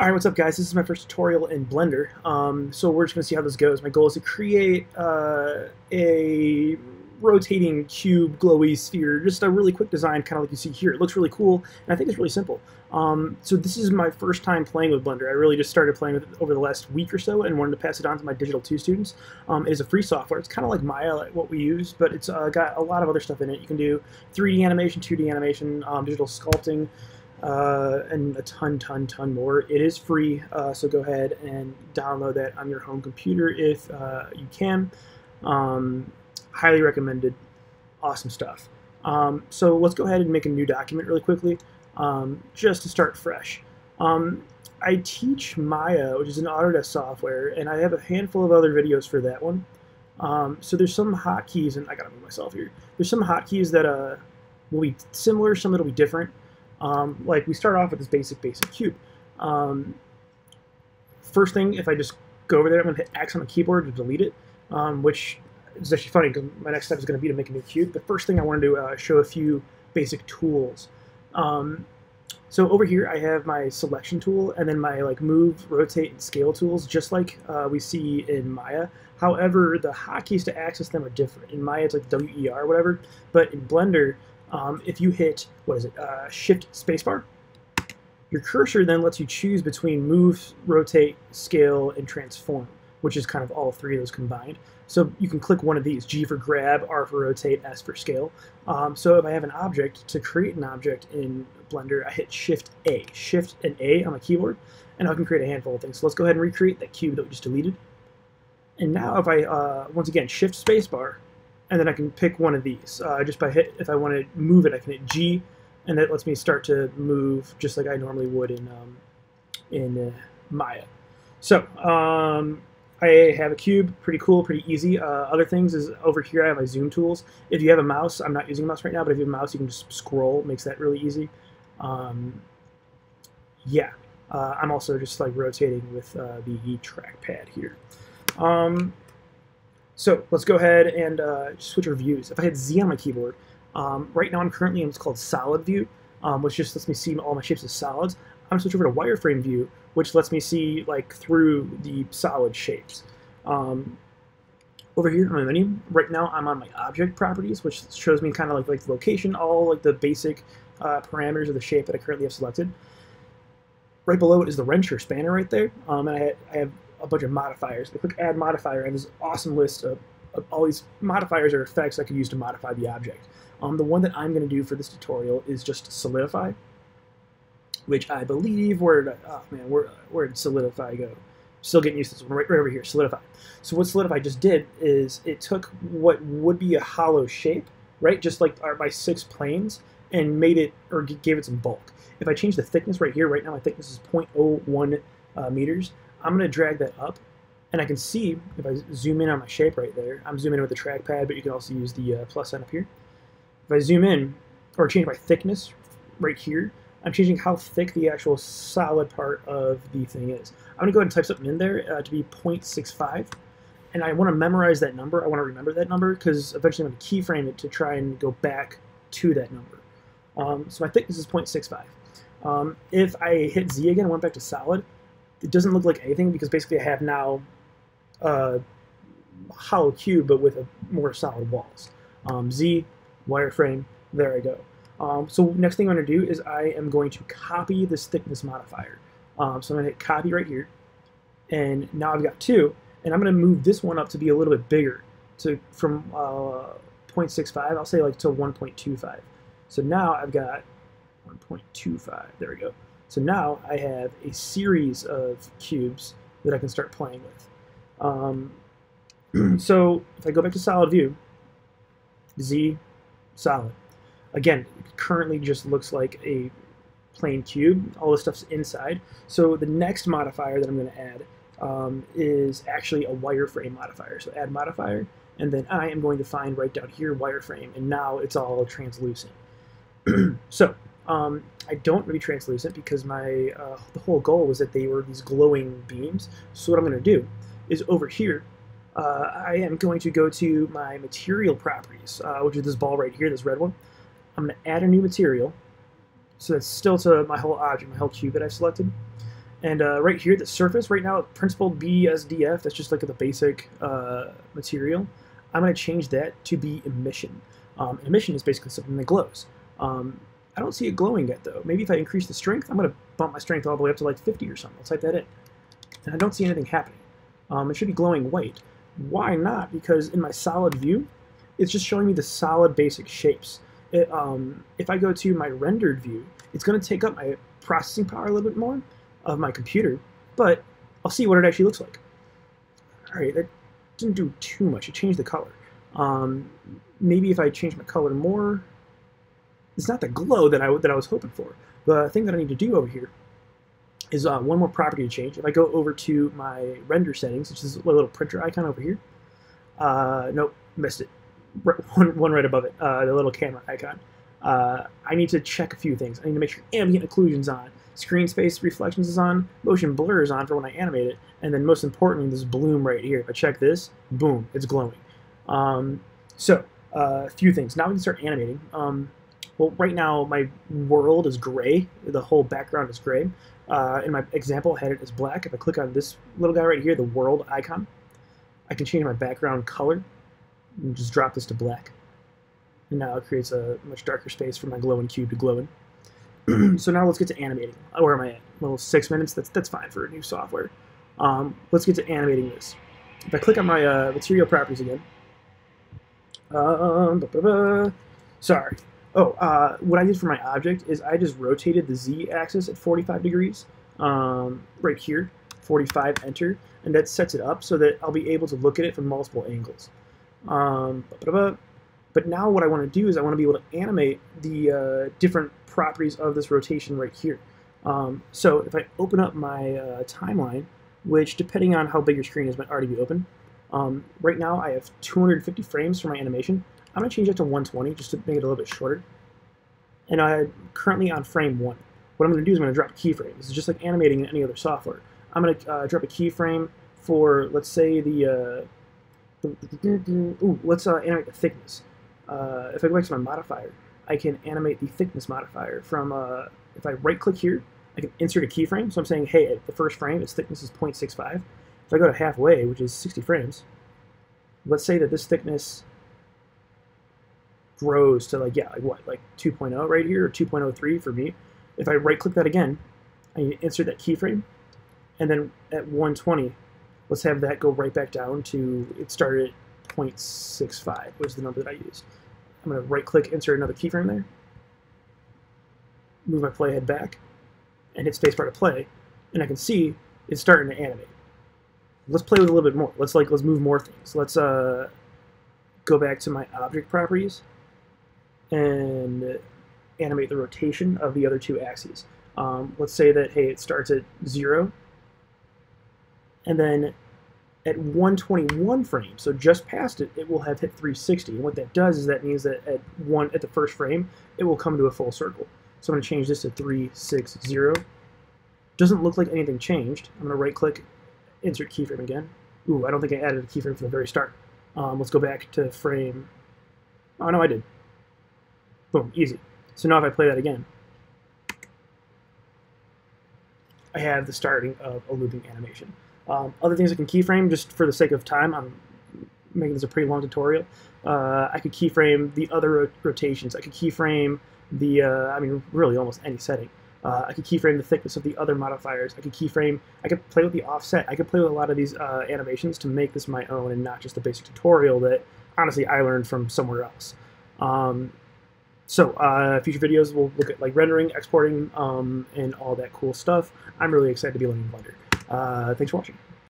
Alright, what's up guys? This is my first tutorial in Blender. Um, so we're just going to see how this goes. My goal is to create uh, a rotating cube glowy sphere, just a really quick design, kind of like you see here. It looks really cool, and I think it's really simple. Um, so this is my first time playing with Blender. I really just started playing with it over the last week or so and wanted to pass it on to my Digital 2 students. Um, it is a free software. It's kind of like Maya, like what we use, but it's uh, got a lot of other stuff in it. You can do 3D animation, 2D animation, um, digital sculpting, uh, and a ton, ton, ton more. It is free, uh, so go ahead and download that on your home computer if uh, you can. Um, highly recommended. Awesome stuff. Um, so let's go ahead and make a new document really quickly, um, just to start fresh. Um, I teach Maya, which is an Autodesk software, and I have a handful of other videos for that one. Um, so there's some hotkeys, and I gotta move myself here. There's some hotkeys that uh, will be similar, some that'll be different. Um, like we start off with this basic, basic cube. Um, first thing, if I just go over there, I'm going to hit X on the keyboard to delete it, um, which is actually funny because my next step is going to be to make a new cube. The first thing I want to uh, show a few basic tools. Um, so over here I have my selection tool and then my like move, rotate, and scale tools, just like uh, we see in Maya. However, the hotkeys to access them are different. In Maya it's like WER whatever, but in Blender um, if you hit, what is it, uh, Shift Spacebar, your cursor then lets you choose between move, rotate, scale, and transform, which is kind of all three of those combined. So you can click one of these, G for grab, R for rotate, S for scale. Um, so if I have an object, to create an object in Blender, I hit Shift A, Shift and A on my keyboard, and I can create a handful of things. So let's go ahead and recreate that cube that we just deleted. And now if I, uh, once again, Shift Spacebar, and then I can pick one of these. Uh, just by hit, if I want to move it, I can hit G, and that lets me start to move just like I normally would in um, in uh, Maya. So um, I have a cube, pretty cool, pretty easy. Uh, other things is over here I have my zoom tools. If you have a mouse, I'm not using a mouse right now, but if you have a mouse, you can just scroll, makes that really easy. Um, yeah, uh, I'm also just like rotating with uh, the trackpad here. Um, so let's go ahead and uh, switch our views. If I hit Z on my keyboard, um, right now I'm currently in what's called solid view, um, which just lets me see all my shapes as solids. I'm gonna switch over to wireframe view, which lets me see like through the solid shapes. Um, over here on my menu, right now I'm on my object properties, which shows me kind of like, like the location, all like the basic uh, parameters of the shape that I currently have selected. Right below it is the wrench or spanner right there, um, and I, I have a bunch of modifiers. I click add modifier and there's an awesome list of, of, all these modifiers or effects I can use to modify the object. Um, the one that I'm going to do for this tutorial is just solidify, which I believe where oh man where where did solidify go? Still getting used to this one right, right over here, solidify. So what solidify just did is it took what would be a hollow shape, right, just like our, my six planes, and made it or gave it some bulk. If I change the thickness right here, right now my thickness is 0.01 uh, meters. I'm going to drag that up, and I can see, if I zoom in on my shape right there, I'm zooming in with the trackpad, but you can also use the uh, plus sign up here. If I zoom in, or change my thickness right here, I'm changing how thick the actual solid part of the thing is. I'm going to go ahead and type something in there uh, to be 0.65, and I want to memorize that number. I want to remember that number, because eventually I'm going to keyframe it to try and go back to that number. Um, so my thickness is 0.65. Um, if I hit Z again I went back to solid, it doesn't look like anything because basically I have now a hollow cube but with a more solid walls. Um, Z, wireframe, there I go. Um, so next thing I'm going to do is I am going to copy this thickness modifier. Um, so I'm going to hit copy right here, and now I've got two, and I'm going to move this one up to be a little bit bigger, to from uh, 0.65, I'll say like to 1.25. So now I've got 1.25, there we go. So now I have a series of cubes that I can start playing with. Um, so if I go back to solid view, Z, solid. Again, it currently just looks like a plain cube. All this stuff's inside. So the next modifier that I'm going to add um, is actually a wireframe modifier. So add modifier, and then I am going to find right down here wireframe, and now it's all translucent. so um, I don't want to be translucent because my uh, the whole goal was that they were these glowing beams. So what I'm going to do is over here, uh, I am going to go to my material properties, uh, which is this ball right here, this red one. I'm going to add a new material. So that's still to my whole object, my whole cube that I've selected. And uh, right here, the surface, right now, principled BSDF, that's just like the basic uh, material. I'm going to change that to be emission. Um, emission is basically something that glows. Um, I don't see it glowing yet, though. Maybe if I increase the strength, I'm going to bump my strength all the way up to like 50 or something. Let's type that in. And I don't see anything happening. Um, it should be glowing white. Why not? Because in my solid view, it's just showing me the solid basic shapes. It, um, if I go to my rendered view, it's going to take up my processing power a little bit more of my computer, but I'll see what it actually looks like. All right, that didn't do too much. It changed the color. Um, maybe if I change my color more, it's not the glow that I, that I was hoping for. The thing that I need to do over here is uh, one more property to change. If I go over to my render settings, which is a little printer icon over here, uh, nope, missed it. One, one right above it, uh, the little camera icon. Uh, I need to check a few things. I need to make sure ambient occlusion's on, screen space reflections is on, motion blur is on for when I animate it, and then most importantly, this bloom right here. If I check this, boom, it's glowing. Um, so, a uh, few things. Now we can start animating. Um, well, right now my world is gray. The whole background is gray. Uh, in my example, I had it as black. If I click on this little guy right here, the world icon, I can change my background color and just drop this to black. And now it creates a much darker space for my glowing cube to glow in. so now let's get to animating. Where am I at? Well, six minutes. That's that's fine for a new software. Um, let's get to animating this. If I click on my uh, material properties again, um, sorry. Oh, uh, what I did for my object is I just rotated the z-axis at 45 degrees, um, right here, 45, enter, and that sets it up so that I'll be able to look at it from multiple angles. Um, but now what I want to do is I want to be able to animate the uh, different properties of this rotation right here. Um, so if I open up my uh, timeline, which depending on how big your screen is might already be open, um, right now I have 250 frames for my animation. I'm going to change it to 120 just to make it a little bit shorter. And I'm currently on frame 1. What I'm going to do is I'm going to drop a keyframe. This is just like animating in any other software. I'm going to uh, drop a keyframe for, let's say, the... Uh, ooh, let's uh, animate the thickness uh, if I go back to my modifier, I can animate the thickness modifier from, uh, if I right click here, I can insert a keyframe. So I'm saying, hey, at the first frame, its thickness is 0.65. If I go to halfway, which is 60 frames, let's say that this thickness grows to like, yeah, like what, like 2.0 right here, or 2.03 for me. If I right click that again, I insert that keyframe, and then at 120, let's have that go right back down to, it started at 0.65 was the number that I used. I'm to right click, insert another keyframe there, move my playhead back, and hit spacebar to play, and I can see it's starting to animate. Let's play with a little bit more. Let's like let's move more things. Let's uh, go back to my object properties and animate the rotation of the other two axes. Um, let's say that hey, it starts at zero, and then at 121 frames, so just past it, it will have hit 360. And what that does is that means that at one at the first frame, it will come to a full circle. So I'm going to change this to 360. Doesn't look like anything changed. I'm going to right click, insert keyframe again. Ooh, I don't think I added a keyframe from the very start. Um, let's go back to frame. Oh no, I did. Boom, easy. So now if I play that again, I have the starting of a looping animation. Um, other things I can keyframe, just for the sake of time, I'm making this a pretty long tutorial. Uh, I could keyframe the other rotations. I could keyframe the, uh, I mean, really almost any setting. Uh, I could keyframe the thickness of the other modifiers. I could keyframe, I could play with the offset. I could play with a lot of these uh, animations to make this my own and not just a basic tutorial that, honestly, I learned from somewhere else. Um, so uh, future videos will look at like rendering, exporting, um, and all that cool stuff. I'm really excited to be learning Blender. Uh, thanks for watching.